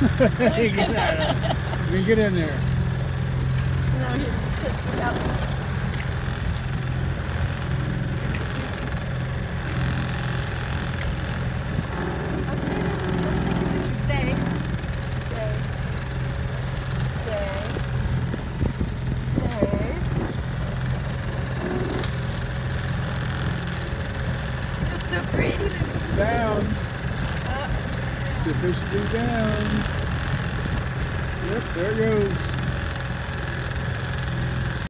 you get get in there. No, here, just take it out. Stay there. Just let me take your picture. Stay. Stay. Stay. Stay. You look so pretty, Down. Be down. Yep, there it goes.